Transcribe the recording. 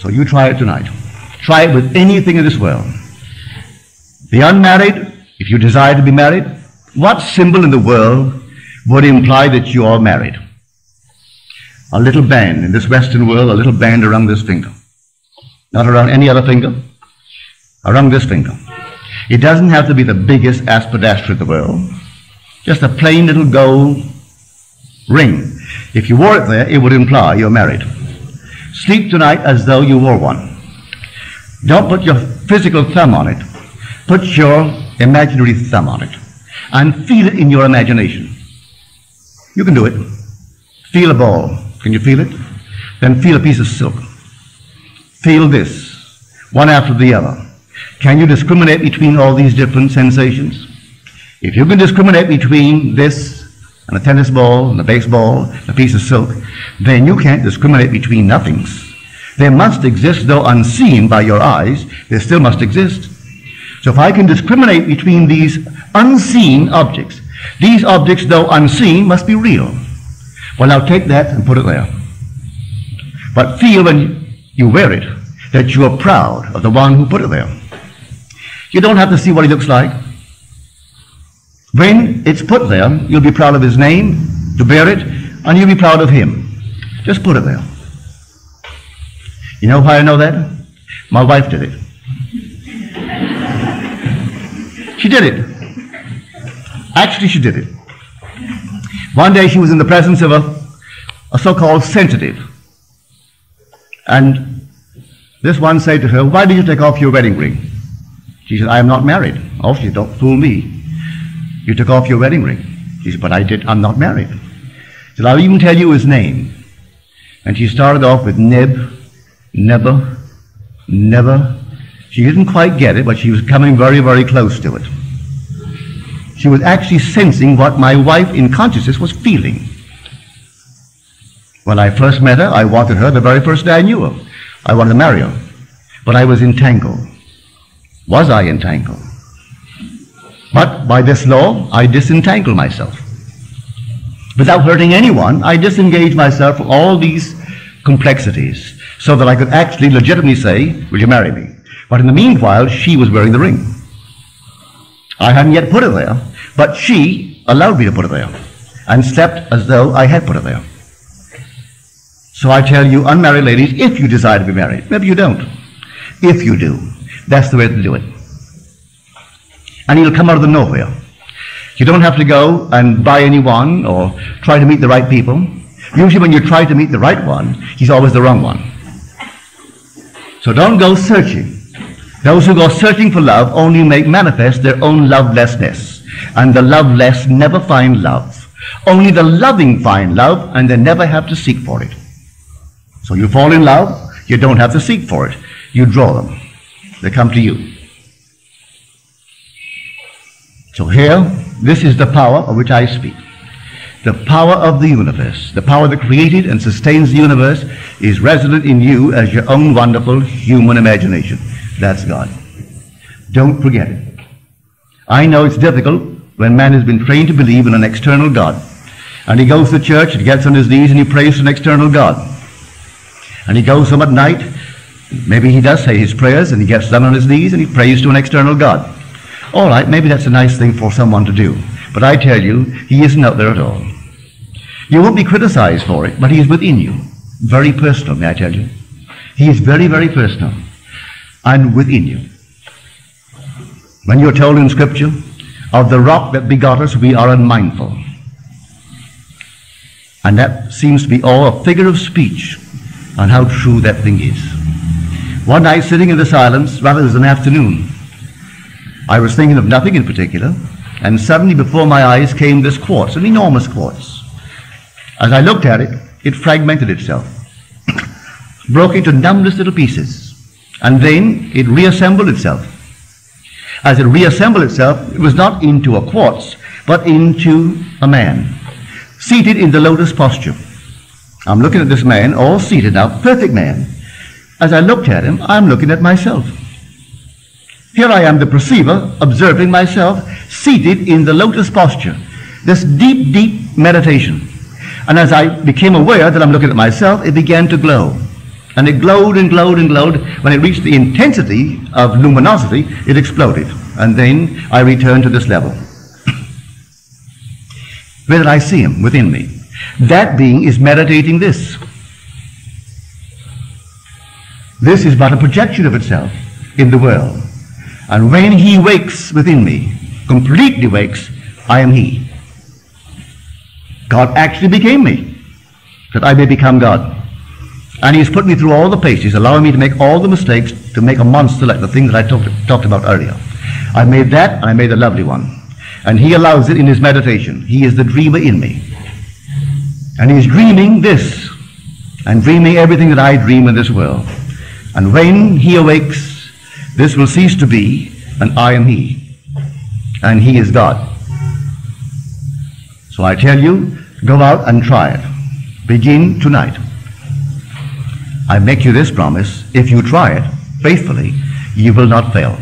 So you try it tonight. Try it with anything in this world. The unmarried, if you desire to be married, what symbol in the world would imply that you are married? A little band in this Western world, a little band around this finger. Not around any other finger, around this finger. It doesn't have to be the biggest aspidistra in the world. Just a plain little gold ring. If you wore it there, it would imply you're married. Sleep tonight as though you wore one. Don't put your physical thumb on it. Put your imaginary thumb on it. And feel it in your imagination. You can do it. Feel a ball. Can you feel it? Then feel a piece of silk. Feel this, one after the other. Can you discriminate between all these different sensations? If you can discriminate between this and a tennis ball and a baseball and a piece of silk, then you can't discriminate between nothings. They must exist, though unseen by your eyes, they still must exist. So if I can discriminate between these unseen objects, these objects, though unseen, must be real. Well, now take that and put it there. But feel when you wear it that you are proud of the one who put it there. You don't have to see what he looks like. When it's put there, you'll be proud of his name, to bear it, and you'll be proud of him. Just put it there. You know why I know that? My wife did it. She did it. Actually, she did it. One day she was in the presence of a, a so called sensitive. And this one said to her, Why did you take off your wedding ring? She said, I am not married. Oh, she Don't fool me. You took off your wedding ring. She said, But I did, I'm not married. She said, I'll even tell you his name. And she started off with Neb, Never, Never. She didn't quite get it, but she was coming very, very close to it. She was actually sensing what my wife in consciousness was feeling. When I first met her, I wanted her the very first day I knew her. I wanted to marry her. But I was entangled. Was I entangled? But by this law, I disentangle myself. Without hurting anyone, I disengage myself from all these complexities so that I could actually legitimately say, Will you marry me? But in the meanwhile, she was wearing the ring. I hadn't yet put it there, but she allowed me to put it there and slept as though I had put it there. So I tell you, unmarried ladies, if you desire to be married, maybe you don't. If you do, that's the way to do it. And he'll come out of the nowhere. You don't have to go and buy anyone or try to meet the right people. Usually when you try to meet the right one, he's always the wrong one. So don't go searching. Those who go searching for love only make manifest their own lovelessness. And the loveless never find love. Only the loving find love and they never have to seek for it. So you fall in love, you don't have to seek for it. You draw them. They come to you. So here, this is the power of which I speak. The power of the universe, the power that created and sustains the universe, is resident in you as your own wonderful human imagination. That's God. Don't forget it. I know it's difficult when man has been trained to believe in an external God. And he goes to church and gets on his knees and he prays to an external God. And he goes home at night. Maybe he does say his prayers and he gets down on his knees and he prays to an external God. All right, maybe that's a nice thing for someone to do. But I tell you, he isn't out there at all. You won't be criticized for it, but he is within you. Very personal, may I tell you. He is very, very personal. And within you. When you're told in Scripture, of the rock that begot us, we are unmindful. And that seems to be all a figure of speech on how true that thing is. One night, sitting in the silence, rather it was an afternoon, I was thinking of nothing in particular, and suddenly before my eyes came this quartz, an enormous quartz. As I looked at it, it fragmented itself, broke into numberless little pieces, and then it reassembled itself. As it reassembled itself, it was not into a quartz, but into a man, seated in the lotus posture. I'm looking at this man, all seated now, perfect man. As I looked at him, I'm looking at myself. Here I am, the perceiver, observing myself, seated in the lotus posture. This deep, deep meditation. And as I became aware that I'm looking at myself, it began to glow. And it glowed and glowed and glowed. When it reached the intensity of luminosity, it exploded. And then I returned to this level. Where did I see him? Within me. That being is meditating this. This is but a projection of itself in the world. And when he wakes within me, completely wakes, I am he. God actually became me, that I may become God. And he's put me through all the paces, allowing me to make all the mistakes, to make a monster like the thing that I talked, talked about earlier. I made that, and I made a lovely one. And he allows it in his meditation. He is the dreamer in me. And he's dreaming this, and dreaming everything that I dream in this world. And when he awakes, this will cease to be, and I am he. And he is God. So I tell you, go out and try it. Begin tonight. I make you this promise, if you try it faithfully, you will not fail.